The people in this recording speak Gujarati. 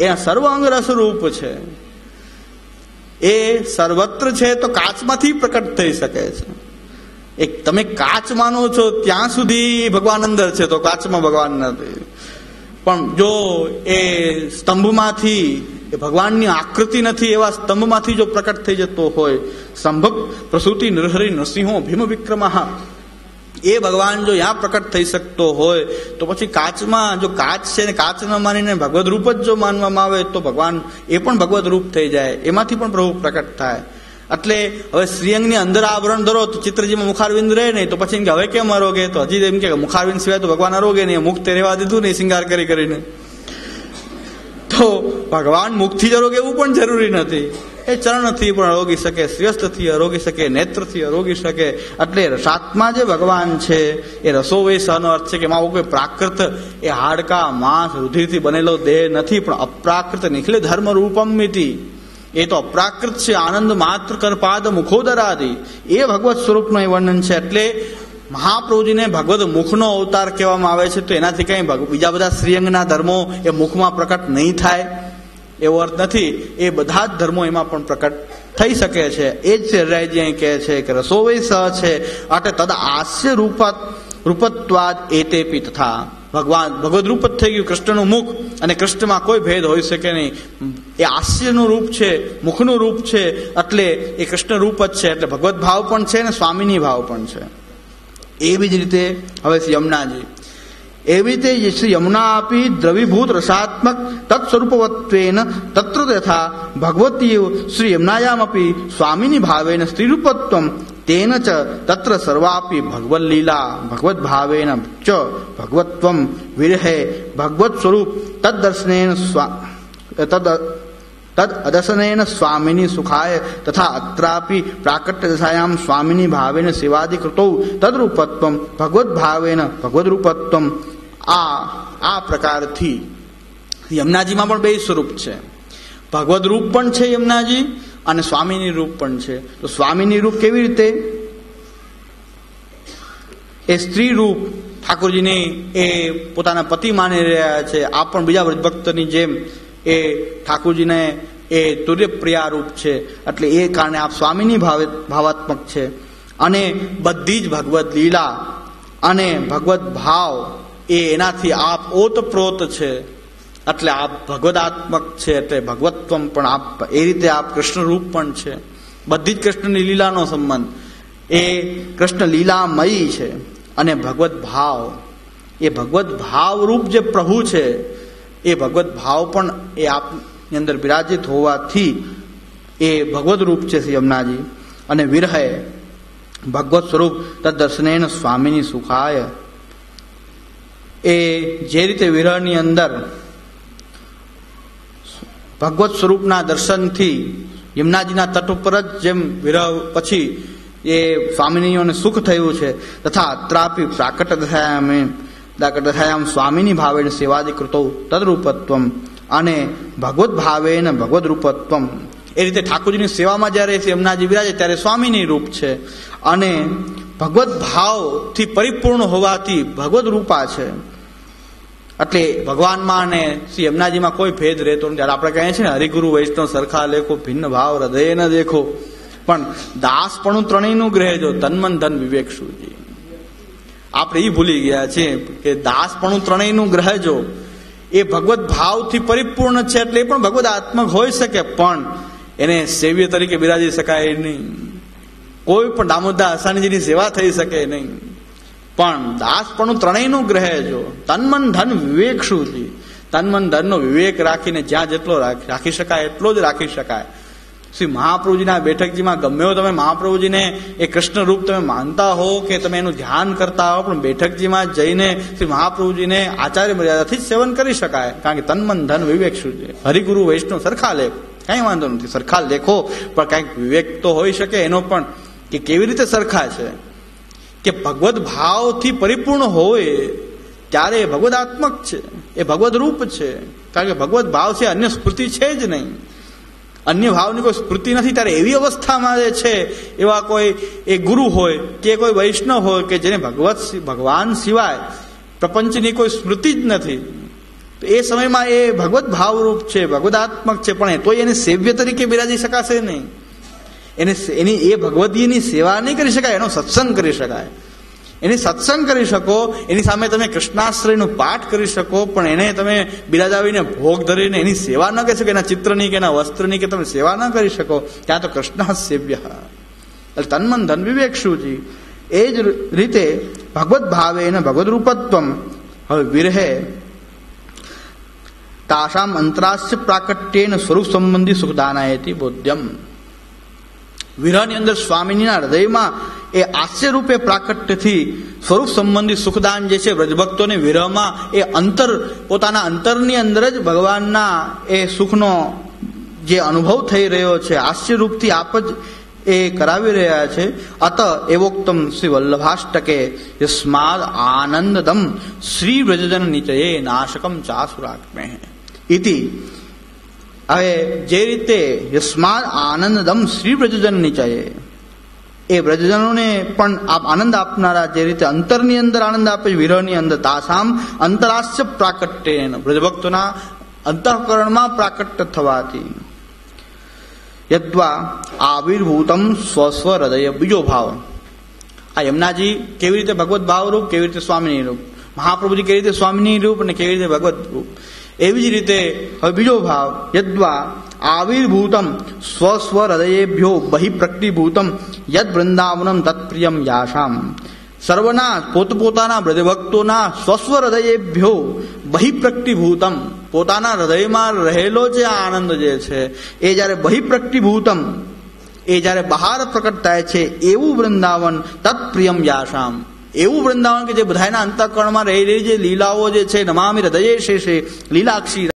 એ સર્વાંગ રસરૂપ છે. એ સર્વત્ર છે તો કાચમાંથી પ્રકટ થઈ શકે છે. એક તમે કાચ માનો છો ત્યાં સુધી ભગવાન અંદર છે તો કાચમાં ભગવાન નથી પણ જો એ સ્તંભમાંથી, એ ભગવાનની આકૃતિ નથી, એવા સ્તંભમાંથી જો પ્રકટ થઈ જતો હોય સંભક પ્રસૂતિ નરહરી નરસિંહો ભીમ વિક્રમા એ ભગવાન જો યા પ્રકટ થઈ શકતો હોય, તો પછી કાચમાં જો કાચ છે ને કાચ ન માનીને ભગવદ રૂપ જ જો માનવામાં આવે, તો ભગવાન એ પણ ભગવદ રૂપ થઈ જાય. એમાંથી પણ પ્રભુ પ્રકટ થાય. એટલે હવે શ્રીઅંગની અંદર આવરણ ધરો, તો ચિત્રજીમાં મુખારવિંદ રહે નહીં, તો પછી હવે કેમ અરોગે? તો હજી એમ કે, મુખારવિંદ સિવાય તો ભગવાન અરોગે નહીં મુક્ત રહેવા દીધું નહીં, શિંગાર કરી કરીને. તો ભગવાન મુખથી જ અરોગે એવું પણ જરૂરી નથી. એ ચરણથી પણ અરોગી શકે શ્રેષ્ઠથી અરોગી શકે, નેત્રથી અરોગી શકે. એટલે રસાત્મા જે ભગવાન છે, એ રસોવેશનો અર્થ છે કે એમાં કોઈ પ્રાકૃત, એ હાડકા, માંસ, રુધિરથી બનેલો દેહ નથી, પણ અપ્રાકૃત નિખિલ ધર્મ રૂપમિતિ એ તો અપ્રાકૃત છે, આનંદ માત્ર કરપાદ મુખોદરાદિ. એ ભગવત સ્વરૂપનું એ વર્ણન છે, એટલે મહાપ્રભુજીને ભગવત મુખનો અવતાર કહેવામાં આવે છે, તો એનાથી કઈ બીજા બધા શ્રીઅંગના ધર્મો એ મુખમાં પ્રકટ નહીં થાય. એવો અર્થ નથી. એ બધા જ ધર્મો એમાં પણ પ્રકટ થઈ શકે છે. એ જ શેરરાયજી અહીં કહે છે કે રસોવય સહ છે. એટલે તદ હાસ્ય રૂપત, રૂપત્વાદ એતેપી તથા. ભગવાન ભગવદ રૂપ જ થઈ ગયું કૃષ્ણનું મુખ. અને કૃષ્ણમાં કોઈ ભેદ હોઈ શકે નહીં. એ હાસ્યનું રૂપ છે, મુખનું રૂપ છે. એટલે એ કૃષ્ણ રૂપ જ છે. એટલે ભગવત ભાવ પણ છે અને સ્વામીની ભાવ પણ છે. એવી જ રીતે હવે યમુનાજી એવી રીતે શ્રી યમુના આપી દ્રવીભૂત રસાત્મક તત્સ્વરૂપવત્વેન તત્ર તથા ભગવતી શ્રી યમુનાયામપી સ્વામીની ભાવેન સ્ત્રીરૂપત્વમ તેન ચ તત્ર સર્વાપી ભગવદ લીલા ભગવદ ભાવેન ચ ભગવત્વમ વિરહે ભગવત સ્વરૂપ તદ્દર્શનેન સ્વા તદ તદ અદર્શનેન સ્વામિની સુખાય તથા અત્રાપી પ્રાકટ્ય દશાયામ સ્વામિની ભાવેન આ આ પ્રકારથી યમુનાજીમાં પણ બે સ્વરૂપ છે. ભગવદ રૂપ પણ છે યમુનાજી અને સ્વામીની રૂપ પણ છે. તો સ્વામીની રૂપ કેવી રીતે? એ સ્ત્રી રૂપ ઠાકોરજીને એ પોતાના પતિ માની રહ્યા છે. આ પણ બીજા ભક્તની જેમ એ ઠાકોરજીને એ તુર્યપ્રિયા રૂપ છે. એટલે એ કારણે આપ સ્વામીની ભાવે, ભાવાત્મક છે. અને બધી જ ભગવદ્ લીલા અને ભગવદ્ ભાવ એ એનાથી આપ ઓતપ્રોત છે. એટલે આપ ભગવદાત્મક છે, એટલે ભગવત્વમ પણ આપ, એ રીતે આપ કૃષ્ણ રૂપ પણ છે. બધી જ કૃષ્ણની લીલાનો સંબંધ. એ કૃષ્ણ લીલામયી છે અને ભગવત ભાવ એ ભગવત ભાવ રૂપ જે પ્રભુ છે, એ ભગવત ભાવ પણ એ આપની અંદર બિરાજિત હોવાથી એ ભગવત રૂપ છે શ્રી યમુનાજી. અને વિરહે ભગવત સ્વરૂપ તદર્શનેન સ્વામીની સુખાય. એ જે રીતે વિરહની અંદર ભગવત સ્વરૂપના દર્શનથી યમુનાજીના તટ ઉપર જ જેમ વિરહ પછી એ સ્વામિનીઓને સુખ થયું છે, તથા ત્રાપી પ્રાકટ દશાયામે દશાયામ સ્વામીની ભાવેન સેવાદિ કૃતો તદરૂપત્વમ અને ભગવત ભાવેન ભગવદ રૂપત્વમ. એ રીતે ઠાકોરજીની સેવામાં જ્યારે યમુનાજી વિરાજે ત્યારે સ્વામીની રૂપ છે અને ભગવત ભાવથી પરિપૂર્ણ હોવાથી ભગવદ રૂપા છે. એટલે ભગવાનમાં અને શ્રી યમનાજીમાં કોઈ ભેદ રહેતો નથી. આપણે કહીએ છીએ ને, હરિગુરુ વૈષ્ણવ સરખા લેખો, ભિન્ન ભાવ, હૃદય ન દેખો. પણ દાસપણું ત્રણેયનું ગ્રહેજો તન્મન ધન વિવેક શુજી આપણે એ ભૂલી ગયા છીએ કે દાસપણું ત્રણેયનું ગ્રહેજો એ ભગવત ભાવથી પરિપૂર્ણ છે એટલે એ પણ ભગવત આત્મક હોઈ શકે, પણ એને સેવ્ય તરીકે બિરાજી શકાય નહીં. કોઈ પણ દામોદર અસાનીજીની સેવા થઈ શકે નહીં. પણ દાસપણું ત્રણેયનું ગ્રહેજો તન્મન ધન વિવેક શું છે મન ધનનો વિવેક રાખીને જ્યાં જેટલો રાખી શકાય એટલો જ રાખી શકાય. શ્રી મહાપ્રભુજીના બેઠકજીમાં ગમે હો તમે મહાપ્રભુજીને, એ કૃષ્ણ રૂપ તમે માનતા હો કે તમે એનું ધ્યાન કરતા હો, પણ બેઠકજીમાં જઈને શ્રી મહાપ્રભુજીને આચાર્ય મર્યાદાથી જ સેવન કરી શકાય. કારણ કે તન્મન ધન વિવેક શું છે હરિગુરુ વૈષ્ણવ સરખા લેખ કઈ વાંધો નથી, સરખા લેખો, પણ કંઈક વિવેક તો હોઈ શકે એનો પણ, કે કેવી રીતે સરખા છે? કે ભગવદ ભાવથી પરિપૂર્ણ હોય, ત્યારે એ ભગવદાત્મક છે. એ ભગવદ રૂપ છે. કારણ કે ભગવદ ભાવ છે, અન્ય સ્મૃતિ છે જ નહીં. અન્ય ભાવની કોઈ સ્મૃતિ નથી, ત્યારે એવી અવસ્થામાં જે છે, એવા કોઈ એ ગુરુ હોય, કે કોઈ વૈષ્ણવ હોય, કે જેને ભગવત ભગવાન સિવાય પ્રપંચની કોઈ સ્મૃતિ જ નથી. તો એ સમયમાં એ ભગવત ભાવરૂપ છે ભગવદાત્મક છે, પણ એ તો એને સેવ્ય તરીકે બિરાજી શકાશે નહીં. એને એની એ ભગવદ્ગીની સેવા નહીં કરી શકાય, એનો સત્સંગ કરી શકાય. એની સત્સંગ કરી શકો, એની સામે તમે કૃષ્ણાશ્રયનું પાઠ કરી શકો, પણ એને તમે બિરાજાવીને ભોગ ધરીને એની સેવા ન કરી શકો, એના ચિત્રની કે એના વસ્ત્રની કે તમે સેવા ન કરી શકો, ત્યાં તો કૃષ્ણ સેવ્ય તન્મન ધન વિવેક શુજી. એ જ રીતે ભગવત ભાવે એને ભગવદ રૂપત્વમ હવે વિરહે. તાસામ અંતરાશ્ય પ્રાકટ્યેન સ્વરૂપ સંબંધી સુખદાનાયતી બોધ્યમ. વિરહની અંદર સ્વામીના હૃદયમાં એ આશ્ચર્ય રૂપે પ્રાકટ્યથી સ્વરૂપ સંબંધી સુખદાન જે છે વ્રજભક્તોને વિરહમાં એ અંતર, પોતાના અંતરની અંદર જ ભગવાનના એ સુખનો જે અનુભવ થઈ રહ્યો છે, આશ્ચર્ય રૂપથી આપ જ એ કરાવી રહ્યા છે. અત એવોક્તમ શ્રી વલ્લભાષ્ટકે યસ્માદ આનંદદમ શ્રી વ્રજજન નિચયે નાશકમ ચાસુરાત્મે. ઇતિ હવે જે રીતે યસ્માદ આનંદમ શ્રી વ્રજજન નિચયે એ વ્રજજનોને પણ આપ આનંદ આપનારા જે રીતે અંતરની અંદર આનંદ આપે, વિરહની અંદર તાસામ અંતરાશ્ય પ્રાકટ્ય વ્રજભક્તોના અંતઃકરણમાં પ્રાકટ્ય થવાથી. યદ્વા આવિર્ભૂતમ સ્વસ્વ હૃદય બીજો ભાવ. આ યમુનાજી કેવી રીતે ભગવત ભાવ કેવી રીતે સ્વામીની રૂપ મહાપ્રભુજી કેવી રીતે સ્વામીની રૂપ અને કેવી રીતે ભગવત રૂપ? એવી જ રીતે હવે બીજો ભાવ, યદ્વા આવિર્ભૂતમ સ્વસ્વ હૃદયેભ્યો બહિપ્રકટીભૂતમ યદ વૃંદાવનમ તત્પ્રિયમ યાશામ. સર્વના પોતપોતાના હૃદયભક્તોના સ્વસ્વ હૃદયેભ્યો બહિપ્રકટીભૂતમ. પોતાના હૃદયમાં રહેલો જે આનંદ જે છે, એ જ્યારે બહિપ્રકટીભૂતમ, એ જ્યારે બહાર પ્રકટ થાય છે, એવું વૃંદાવન તત્પ્રિયમ યાશામ. એવું વૃંદાવન કે જે બધાના અંતઃકરણમાં રહી રહી જે લીલાઓ જે છે નમામી હૃદય છે લીલાક્ષી